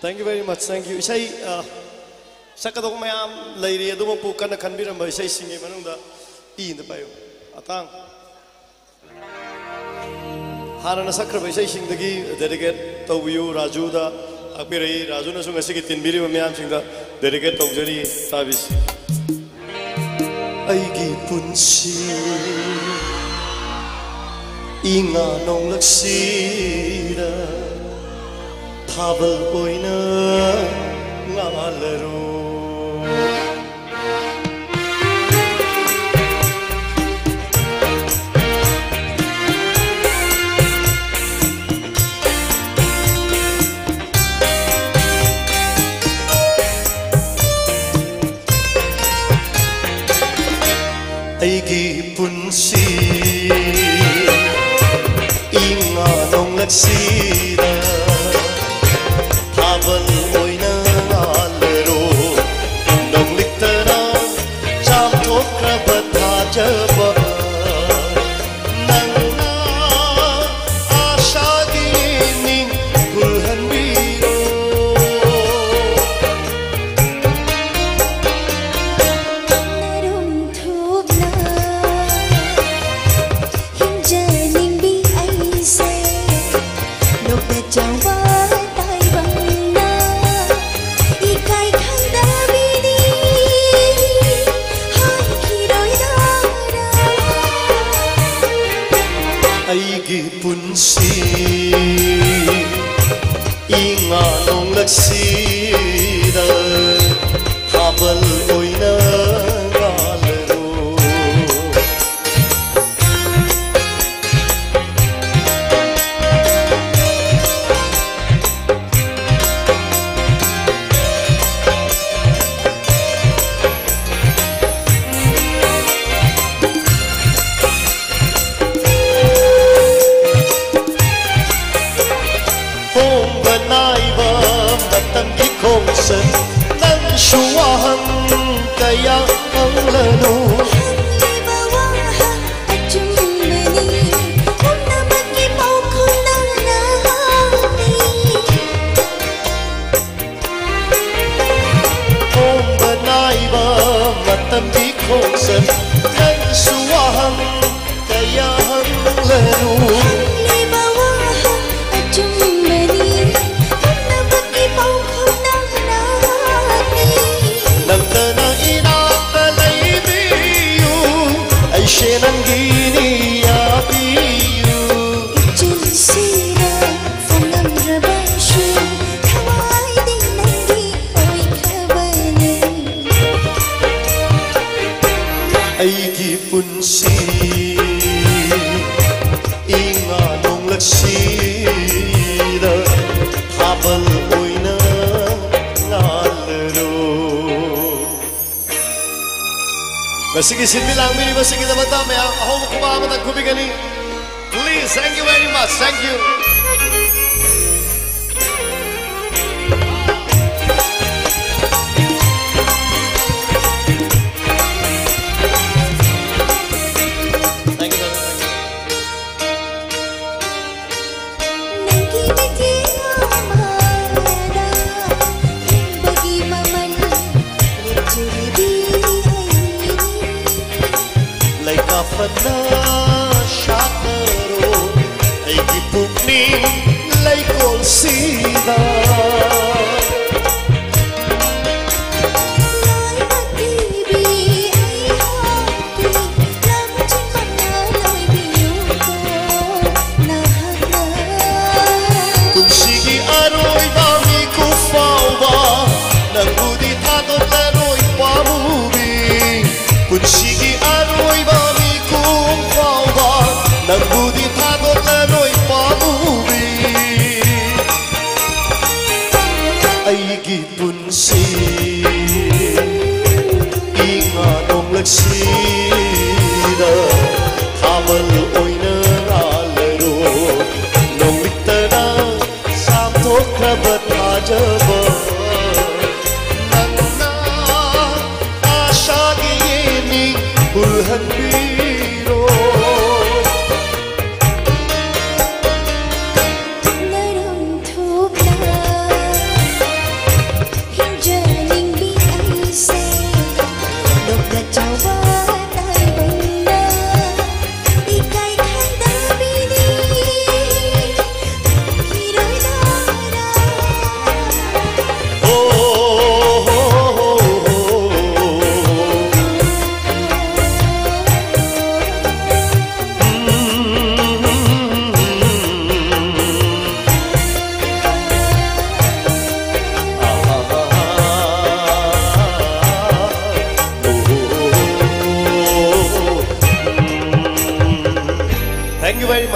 Thank you very much. Thank you. Isay sakadok mayam lairi adu mo puka na kanbira ba isay singe manung da i na payo. Atang. Hana na sakra ba isay singdagi dedicate tawiyo Raju da akbiri Raju na sunga sige tinbiri mayam singda dedicate tawjari tabis. Aigi punsi inga nong laksira. thavil o'yna ngalaru Aigi punsi Inga nong laksida aigi-punsi inganong nagsira habal o Yeah. Basigi Sidbilang Miri Basigi Dabatame, Ahom Kumamatang Kumigani. Please, thank you very much. Thank you. فنان شاطر. أيدي بوكني ليكون سيدان Oh.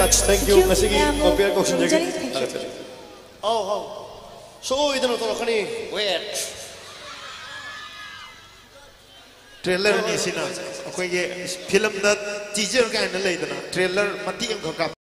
much. Thank you. Sige, mabiyak ko sa jagi. Oh, oh. So, ito na ito kani. Wait. Trailer निसिना अखोय film the teaser काइन लेदना trailer मति अम खका